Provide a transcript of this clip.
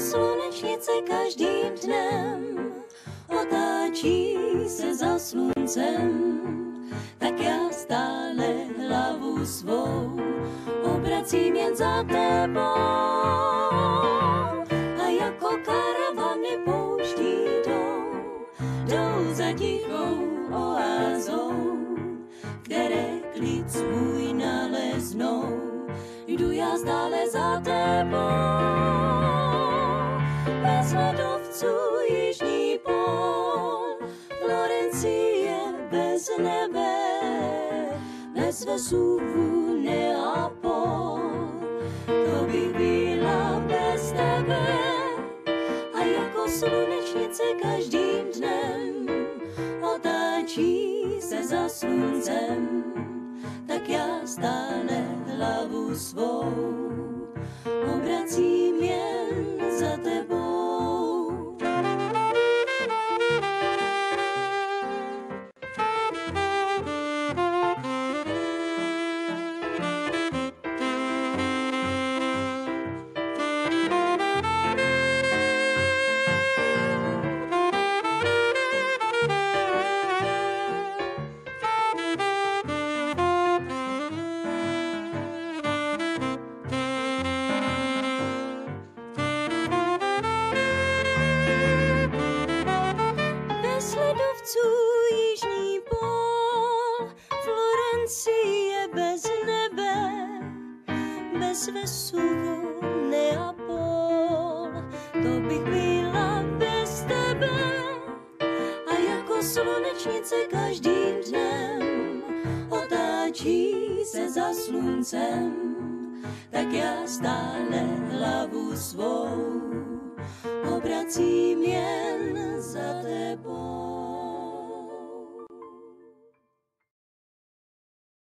slunečnice každým dnem otáčí se za sluncem, tak já stále hlavu svou obracím jen za tebou. A jako karavany pouští jdou, jdou za tichou oázou, které klid svůj naleznou. Jdu já stále za tebou. Ledovců jižní pol, Florencie bez nebe, bez Vesuvu Neapol. To bych byla bez tebe a jako slunečnice každým dnem otáčí se za sluncem, tak já stále hlavu svou ledovců jižní pol, Florencie bez nebe, bez Vesuvu Neapol. To bych byla bez tebe a jako slunečnice každým dnem otáčí se za sluncem, tak já stále hlavu svou obracím jen za tebou.